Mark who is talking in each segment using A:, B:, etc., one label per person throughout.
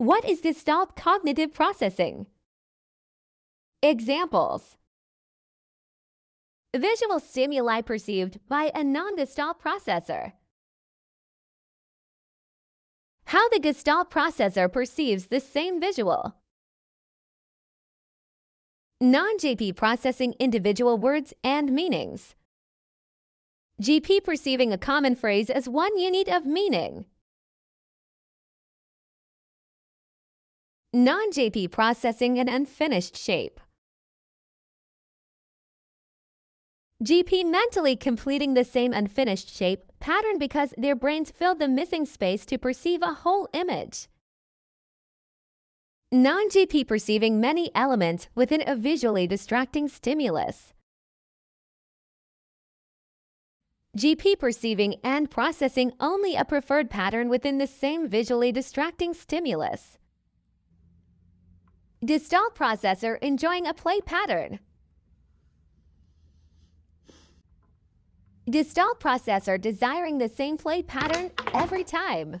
A: What is Gestalt cognitive processing? Examples Visual stimuli perceived by a non-Gestalt processor. How the Gestalt processor perceives the same visual. Non-GP processing individual words and meanings. GP perceiving a common phrase as one unit of meaning. Non-GP processing an unfinished shape. GP mentally completing the same unfinished shape pattern because their brains filled the missing space to perceive a whole image. Non-GP perceiving many elements within a visually distracting stimulus. GP perceiving and processing only a preferred pattern within the same visually distracting stimulus. Gestalt processor enjoying a play pattern. Gestalt processor desiring the same play pattern every time.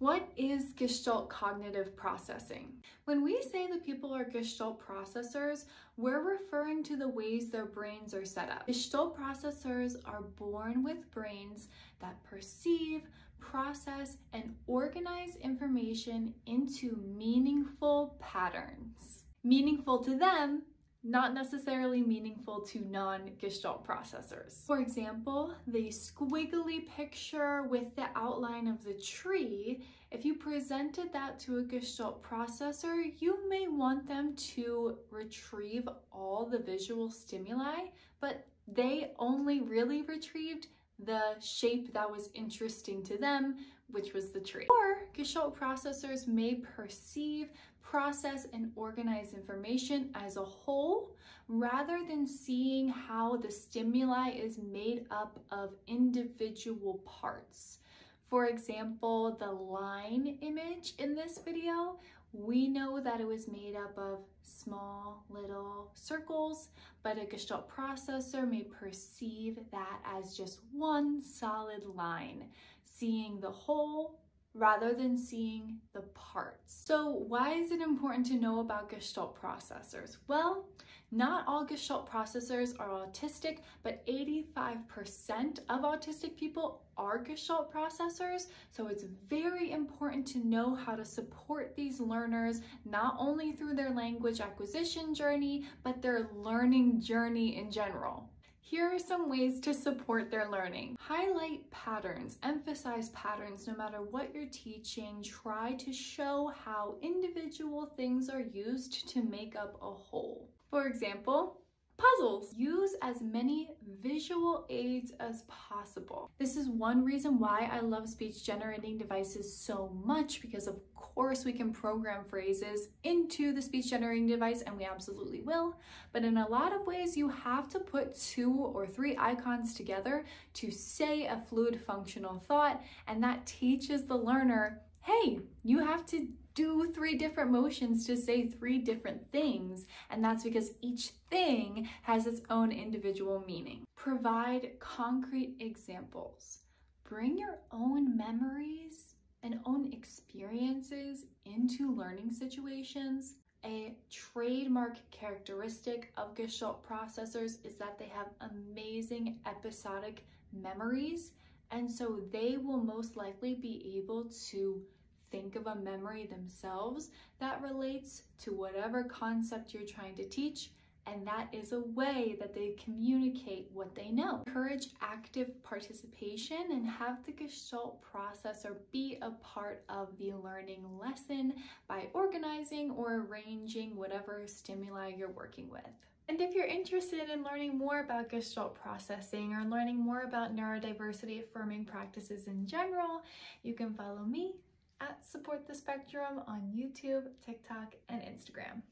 B: What is Gestalt cognitive processing? When we say that people are Gestalt processors, we're referring to the ways their brains are set up. Gestalt processors are born with brains that perceive, process, and organize information into meaningful patterns. Meaningful to them not necessarily meaningful to non-Gestalt processors. For example, the squiggly picture with the outline of the tree, if you presented that to a Gestalt processor, you may want them to retrieve all the visual stimuli, but they only really retrieved the shape that was interesting to them, which was the tree. Or Gestalt processors may perceive process and organize information as a whole rather than seeing how the stimuli is made up of individual parts. For example, the line image in this video, we know that it was made up of small little circles, but a Gestalt processor may perceive that as just one solid line, seeing the whole rather than seeing the parts. So why is it important to know about Gestalt processors? Well, not all Gestalt processors are autistic, but 85% of autistic people are Gestalt processors. So it's very important to know how to support these learners, not only through their language acquisition journey, but their learning journey in general. Here are some ways to support their learning. Highlight patterns, emphasize patterns no matter what you're teaching. Try to show how individual things are used to make up a whole. For example, puzzles. Use as many visual aids as possible. This is one reason why I love speech generating devices so much because of course we can program phrases into the speech generating device and we absolutely will, but in a lot of ways you have to put two or three icons together to say a fluid functional thought and that teaches the learner hey, you have to do three different motions to say three different things. And that's because each thing has its own individual meaning. Provide concrete examples. Bring your own memories and own experiences into learning situations. A trademark characteristic of Gestalt processors is that they have amazing episodic memories and so they will most likely be able to think of a memory themselves that relates to whatever concept you're trying to teach and that is a way that they communicate what they know. Encourage active participation and have the Gestalt processor be a part of the learning lesson by organizing or arranging whatever stimuli you're working with. And if you're interested in learning more about Gestalt processing or learning more about neurodiversity affirming practices in general, you can follow me at Support the Spectrum on YouTube, TikTok, and Instagram.